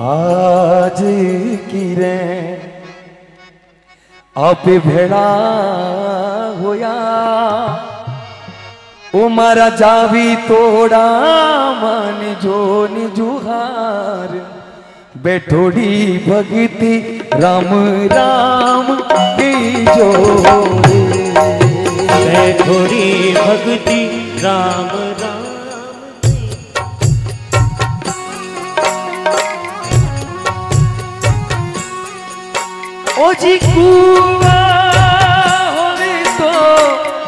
आज किरे आप भेड़ा होया। ओ मारा जावी तोड़ा मान जो निजुहार बैठोड़ी भगती, राम राम की जो बैठोरी भक्ति ओ जी कुआ होवे तो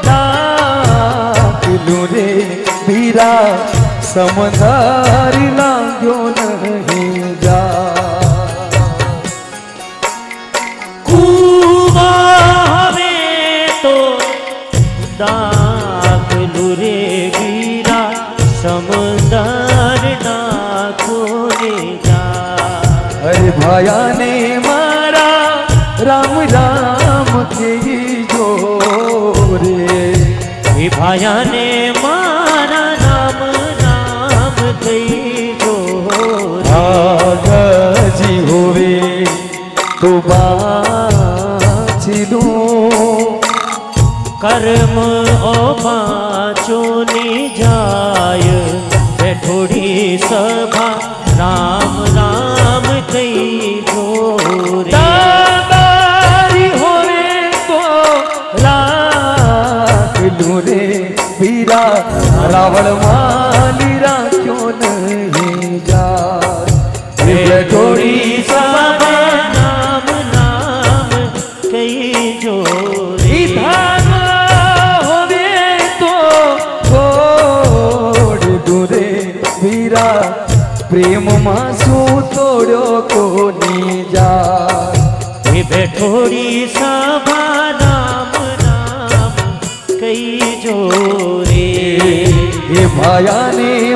डाकिलू रे वीरा समंदर लांग्यो नहीं जा। कुआ तो डाक लुरे वीरा समंदर डाकोने जा। अरे भाया ने मारा राम राम के जो रे हे भाया ने मारा नाम नाम कई जो जी होवे तो बाचिलू कर्म ओ पाचो ने जाय बैठोड़ी सभा राम राम वीरा रावण मालीरा क्यों नहीं जा बैठोड़ी सभा नाम नाम कई जोरे विधान होवे तो छोड़ दूरे वीरा प्रेम मासू तोड़ो को नी जा हे बैठोड़ी सभा नाम नाम कई जोरे ये भाया ने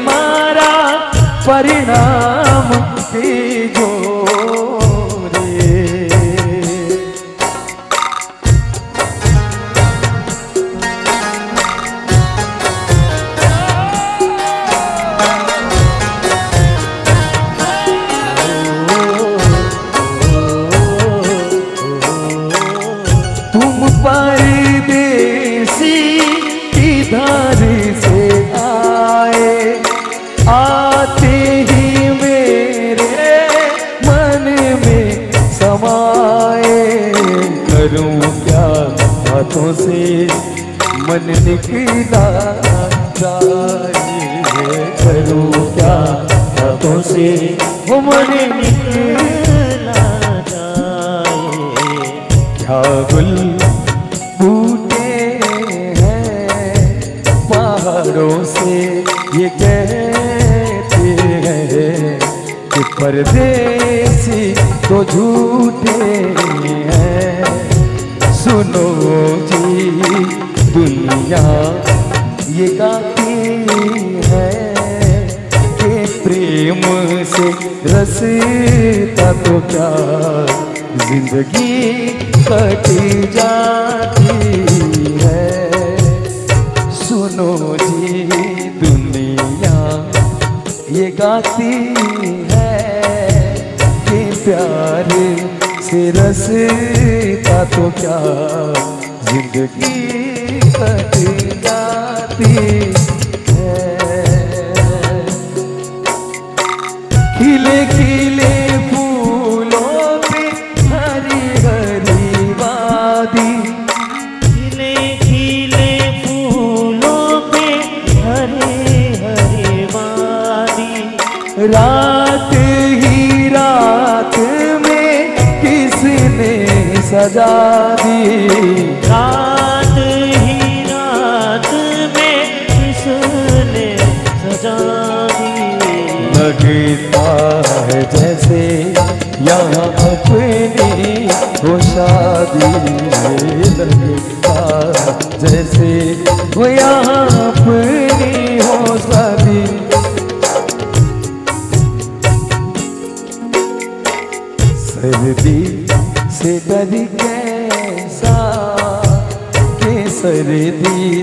हाथों से मन निकला करूँ क्या? हाथों से मन निकला क्या बूटे हैं? पहाड़ों से ये कहते हैं कि परदेसी तो झूठे हैं। सुनो जी, दुनिया, ये गाती है कि प्रेम से रसता तो क्या ज़िंदगी कट जाती है। सुनो जी, दुनिया, ये गाती है कि प्यार रसता तो क्या ज़िंदगी कट जाती है खिले खिले फूलों पे हरी हरी वादी। खिले खिले फूलों पे हरे हरे वादी। रात सजा दी रात ही रात में किसने सजा दी? लगता है जैसे यहाँ अपनी वो शादी लगता है जैसे वो यहाँ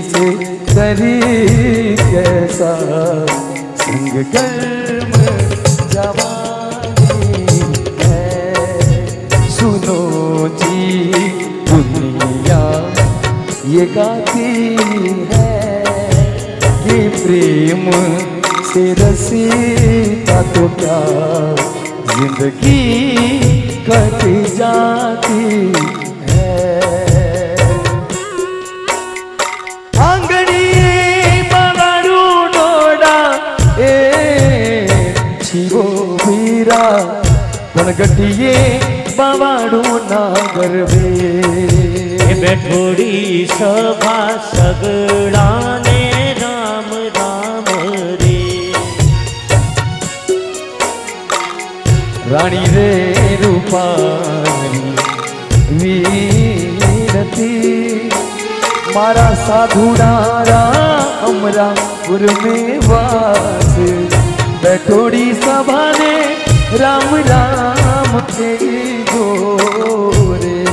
तो से सरी कैसा संग कर्म जवानी है। सुनो जी, दुनिया, ये गाती है कि प्रेम से रसी का तो क्या ज़िंदगी कट जाती પણ ગઢીએ બાવાડું ના ગરવે એ બેઠોડી સભા સગડાને રામ રામ રે રાણી રે રૂપાણી વીરતી મારા સાધુડારા અમરા પુર में વાસ બેઠોડી સભાને राम राम के गोरे।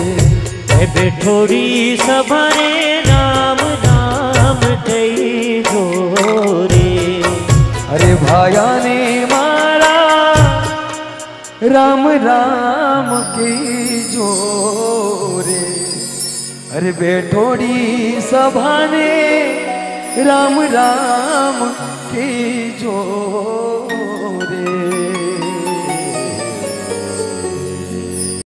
बेठोरी सभरे राम राम के गोरे। अरे भाया ने मारा राम राम के जोरे। अरे बेठोरी सभा ने राम राम की जोरे।